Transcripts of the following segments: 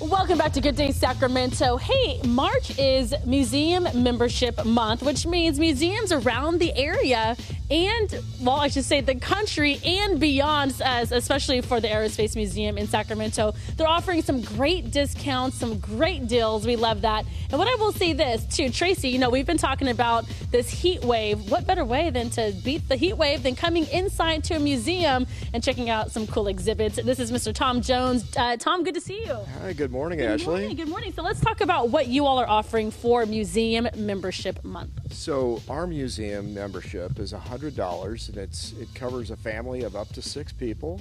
Welcome back to Good Day Sacramento. Hey, March is Museum Membership Month, which means museums around the area and, well, I should say the country and beyond, as especially for the Aerospace Museum in Sacramento, they're offering some great discounts, some great deals. We love that. And what I will say this too, Tracy, you know, we've been talking about this heat wave. What better way than to beat the heat wave than coming inside to a museum and checking out some cool exhibits? This is Mr. Tom Jones. Uh, Tom, good to see you. Hi, good morning, Good Ashley. morning. Good morning. So let's talk about what you all are offering for Museum Membership Month. So our museum membership is hundred dollars, and it's it covers a family of up to six people,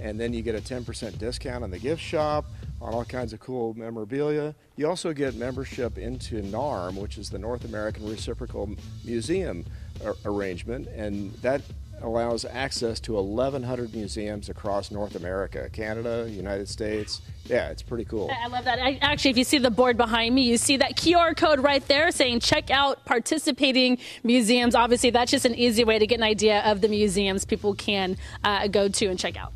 and then you get a ten percent discount on the gift shop on all kinds of cool memorabilia. You also get membership into NARM, which is the North American Reciprocal Museum uh, arrangement, and that allows access to 1,100 museums across North America, Canada, United States. Yeah, it's pretty cool. I love that. I, actually, if you see the board behind me, you see that QR code right there saying check out participating museums. Obviously, that's just an easy way to get an idea of the museums people can uh, go to and check out.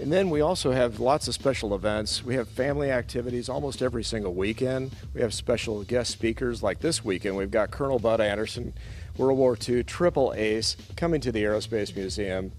And then we also have lots of special events. We have family activities almost every single weekend. We have special guest speakers like this weekend. We've got Colonel Bud Anderson, World War II triple ace, coming to the Aerospace Museum.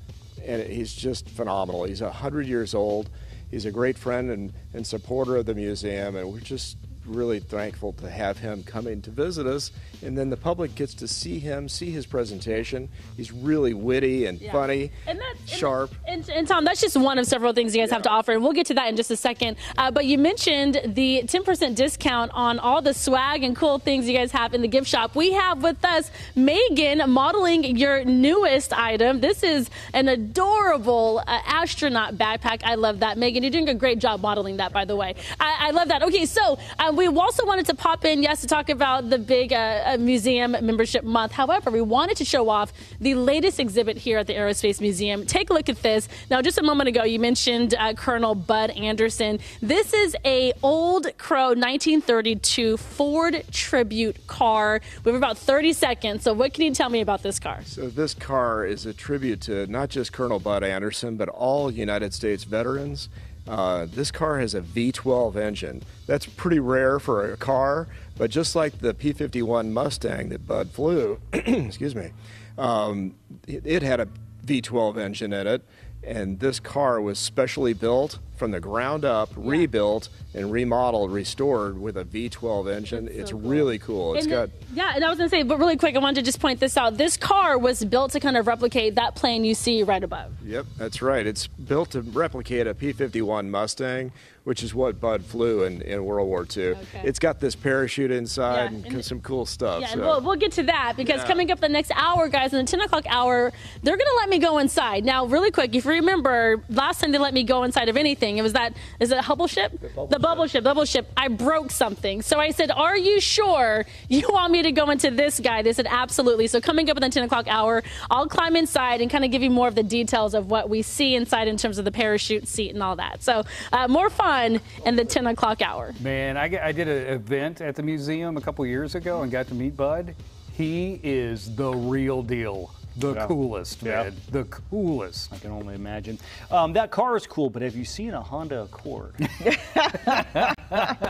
And he's just phenomenal. He's 100 years old. He's a great friend and, and supporter of the museum, and we're just really thankful to have him coming to visit us. And then the public gets to see him, see his presentation. He's really witty and Yeah. funny, And that, sharp. And, and Tom, that's just one of several things you guys have to offer, and we'll get to that in just a second. Uh, but you mentioned the 10% discount on all the swag and cool things you guys have in the gift shop. We have with us Megan modeling your newest item. This is an adorable uh, astronaut backpack. I love that. Megan, you're doing a great job modeling that, by the way. I, I love that. Okay, so uh, we also wanted to pop in, yes, to talk about the big uh, uh, museum membership month. However, we wanted to show off the latest exhibit here at the Aerospace Museum. Take a look at this. Now, just a moment ago, you mentioned uh, Colonel Bud Anderson. This is a old Crow 1932 Ford Tribute car. We have about 30 seconds. So, what can you tell me about this car? So this car is a tribute to not just Colonel Bud Anderson, but all United States veterans. Uh, this car has a V12 engine. That's pretty rare for a car, but just like the P51 Mustang that Bud flew, excuse me, um, it, it had a V12 engine in it, and this car was specially built from the ground up, rebuilt and remodeled, restored with a V12 engine. So it's cool. really cool. It's And got the- yeah, and I was gonna say, but really quick, I wanted to just point this out. This car was built to kind of replicate that plane you see right above. Yep, that's right. It's built to replicate a P 51 Mustang, which is what Bud flew in, in World War II. Okay. It's got this parachute inside Yeah, and, and- some cool stuff. Yeah, and so- we'll, we'll get to that because Yeah. coming up the next hour, guys, in the 10 o'clock hour, they're going to let me go inside. Now, really quick, if you remember, last time they let me go inside of anything, it was that, is it a Hubble ship? The bubble, ship. bubble ship. I broke something. So I said, Are you sure you want me to go into this guy? They said, Absolutely. So coming up in the 10 o'clock hour, I'll climb inside and kind of give you more of the details of what we see inside in terms of the parachute seat and all that. So uh, more fun in the 10 o'clock hour. Man, I, I did an event at the museum a couple years ago and got to meet Bud. He is the real deal. The Yeah. coolest, Yeah. man. The coolest. I can only imagine. Um, that car is cool, but have you seen a Honda Accord?